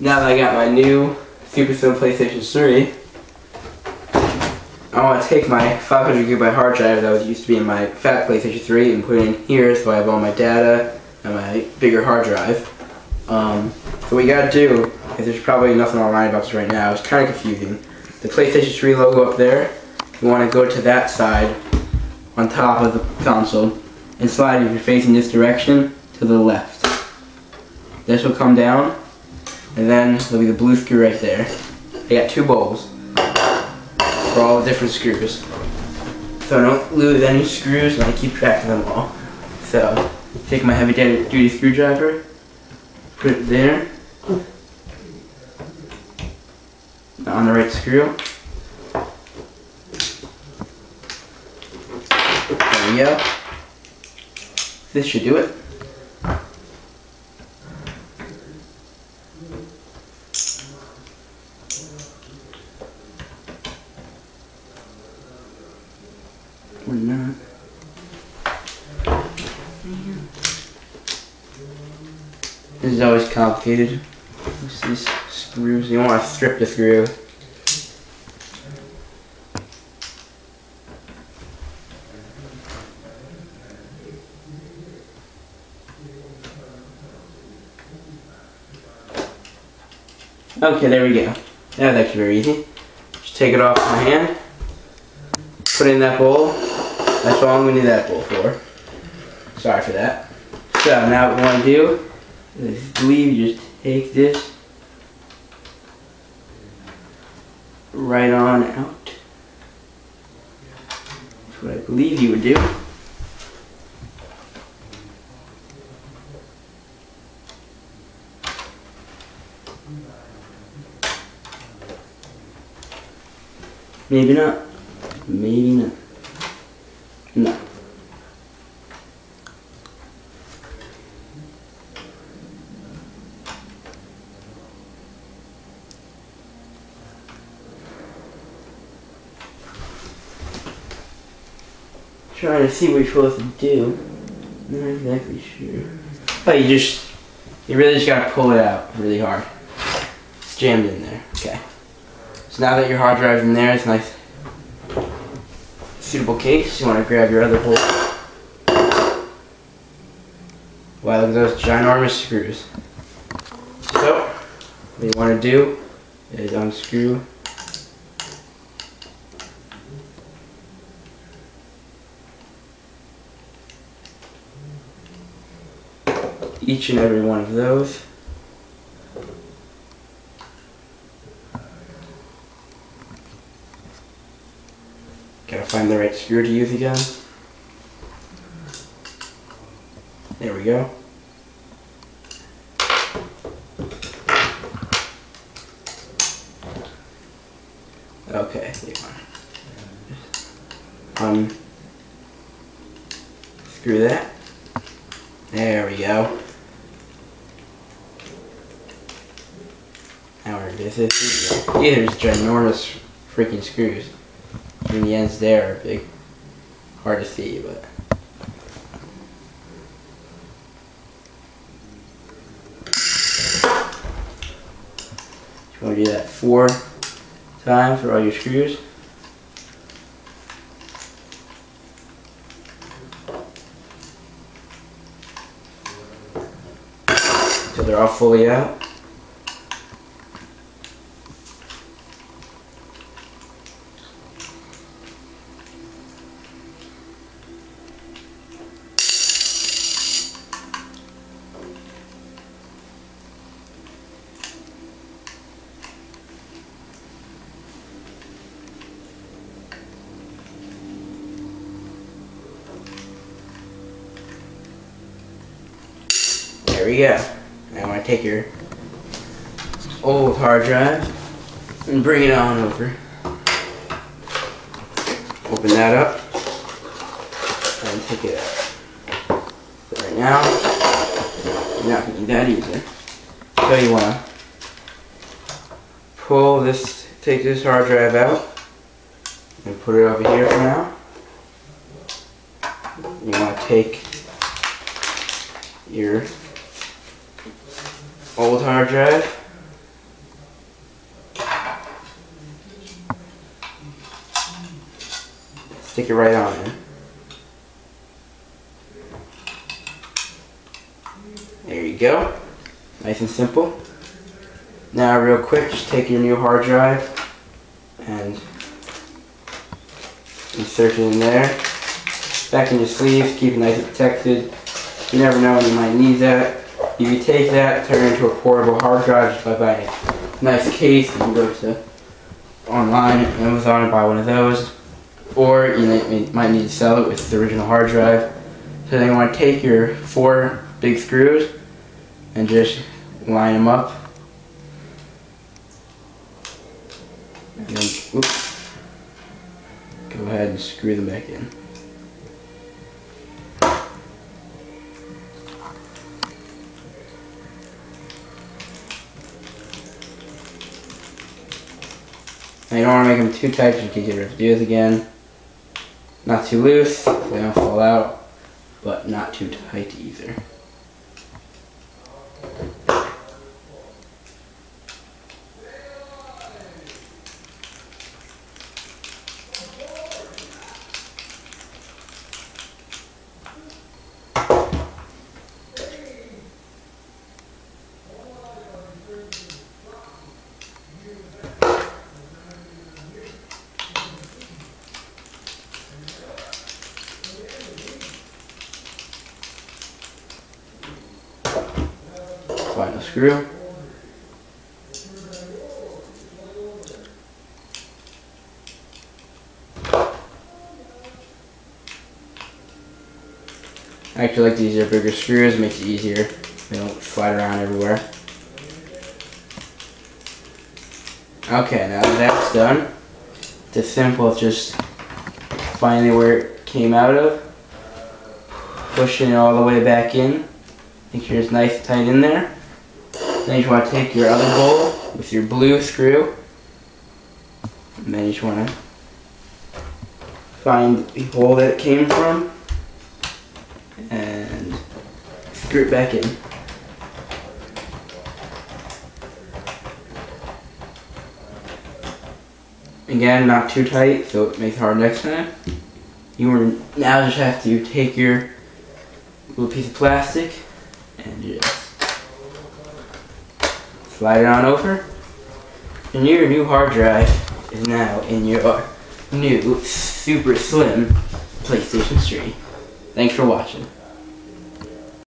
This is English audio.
now that I got my new Super Slim PlayStation 3, I want to take my 500 gigabyte hard drive that was used to be in my fat PlayStation 3 and put it in here so I have all my data and my bigger hard drive. Um, so what you gotta do, is there's probably nothing online about this right now, it's kind of confusing. The PlayStation 3 logo up there, you want to go to that side on top of the console and slide if you're facing this direction to the left. This will come down and then there'll be the blue screw right there. I got two bowls for all the different screws. So I don't lose any screws and I keep track of them all. So take my heavy duty screwdriver, put it there on the right screw. There we go. This should do it. Not. This is always complicated. What's these screws? You want to strip the screw. Okay, there we go. That was actually very easy. Just take it off my hand, put it in that bowl. That's all I'm to need that bowl for. Sorry for that. So now what we want to do is believe you just take this right on out. That's what I believe you would do. Maybe not. Maybe not. Trying to see what you're supposed to do. I'm Not exactly sure. But you just, you really just gotta pull it out really hard. It's jammed in there. Okay. So now that your hard drive's in there, it's nice suitable case. You want to grab your other bowl. Wow, look at those ginormous screws. So, what you want to do is unscrew each and every one of those. Gotta find the right screw to use again. There we go. Okay, um, screw that. There we go. Now we're this is there's ginormous freaking screws. And the ends there are big. Hard to see, but you want to do that four times for all your screws. So they're all fully out. There we go. Now I take your old hard drive and bring it on over. Open that up and take it out. So right now, you're not going to do that either. So you want to pull this, take this hard drive out and put it over here for now. You want to take your old hard drive. Stick it right on there. There you go. Nice and simple. Now real quick, just take your new hard drive and insert it in there. Back in your sleeves, keep it nice and protected. You never know when you might need that. You take that, turn it into a portable hard drive just by buying a nice case. You can go to online, Amazon, and buy one of those. Or you might need to sell it with the original hard drive. So then you want to take your four big screws and just line them up. And then, oops. Go ahead and screw them back in. Now you don't want to make them too tight, you can get rid of do this again. Not too loose, they don't fall out, but not too tight either. Final screw. I actually like these use bigger screws, makes it easier. They don't slide around everywhere. Okay, now that that's done, it's as simple just finding where it came out of, pushing it all the way back in, Make sure it's nice and tight in there. Then you just want to take your other bowl with your blue screw. And then you just want to find the hole that it came from. And screw it back in. Again, not too tight, so it makes it hard next time. You now just have to take your little piece of plastic and just slide it on over. And your new hard drive is now in your new super slim PlayStation 3. Thanks for watching.